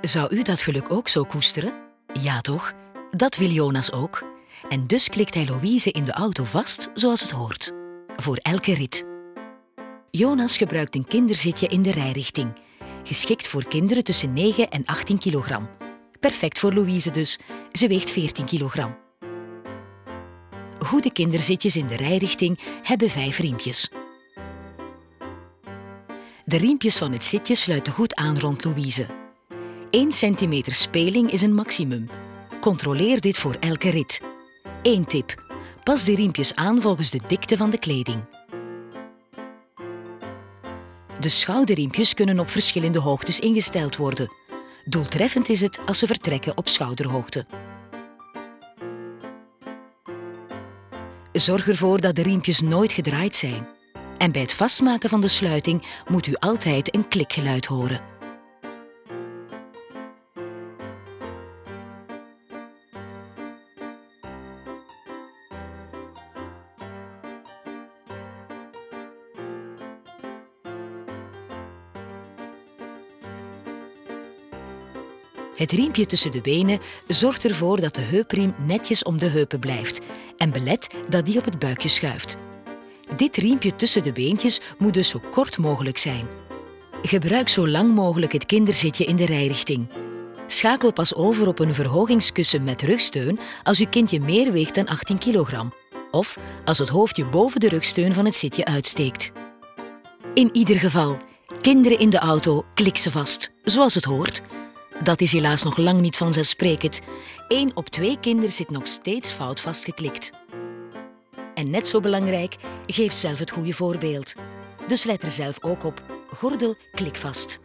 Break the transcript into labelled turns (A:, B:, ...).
A: Zou u dat geluk ook zo koesteren? Ja toch? Dat wil Jonas ook. En dus klikt hij Louise in de auto vast zoals het hoort. Voor elke rit. Jonas gebruikt een kinderzitje in de rijrichting. Geschikt voor kinderen tussen 9 en 18 kilogram. Perfect voor Louise dus. Ze weegt 14 kilogram. Goede kinderzitjes in de rijrichting hebben vijf riempjes. De riempjes van het zitje sluiten goed aan rond Louise. 1 centimeter speling is een maximum. Controleer dit voor elke rit. Eén tip. Pas de riempjes aan volgens de dikte van de kleding. De schouderriempjes kunnen op verschillende hoogtes ingesteld worden. Doeltreffend is het als ze vertrekken op schouderhoogte. Zorg ervoor dat de riempjes nooit gedraaid zijn. En bij het vastmaken van de sluiting moet u altijd een klikgeluid horen. Het riempje tussen de benen zorgt ervoor dat de heupriem netjes om de heupen blijft en belet dat die op het buikje schuift. Dit riempje tussen de beentjes moet dus zo kort mogelijk zijn. Gebruik zo lang mogelijk het kinderzitje in de rijrichting. Schakel pas over op een verhogingskussen met rugsteun als uw kindje meer weegt dan 18 kilogram of als het hoofdje boven de rugsteun van het zitje uitsteekt. In ieder geval, kinderen in de auto, klik ze vast, zoals het hoort. Dat is helaas nog lang niet vanzelfsprekend. Eén op twee kinderen zit nog steeds fout vastgeklikt. En net zo belangrijk, geef zelf het goede voorbeeld. Dus let er zelf ook op. Gordel klikvast.